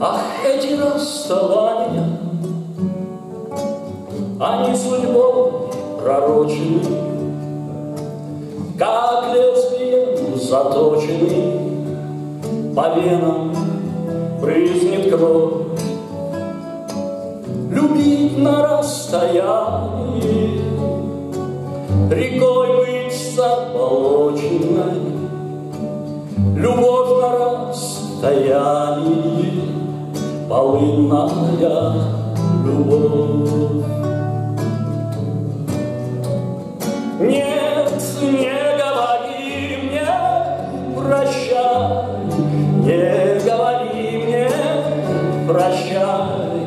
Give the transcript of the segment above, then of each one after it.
расставания, Они судьбой пророчены, Как лезвием заточены, По венам брызнет кровь. Любить на расстоянии, Рекой быть заболоченной, Любовь на расстоянии, Полынная любовь. Нет, не говори мне прощай, Не говори мне прощай,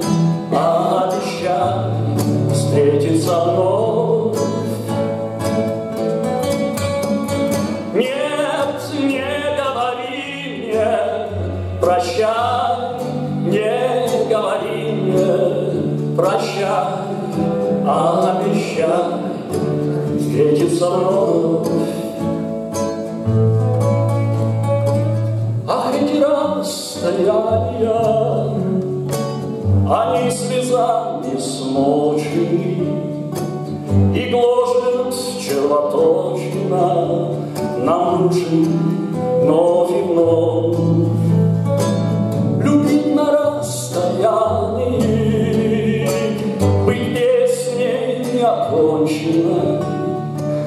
обещай встретиться вновь. Нет, не говори мне прощай, Не говори мне прощай, А обещай встретиться вновь. Ах, эти расстояния, Они слезами смочены И гложет червоточина Нам души вновь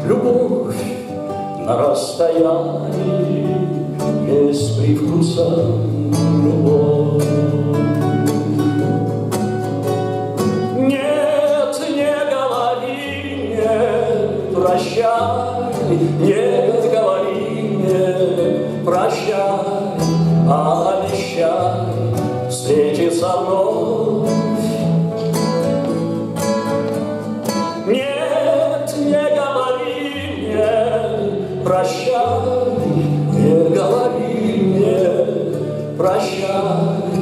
Любовь на расстоянии без привкуса любовь. Нет, не говори, не прощай, нет, говори, не прощай, а обещай встретиться мной. Прощай.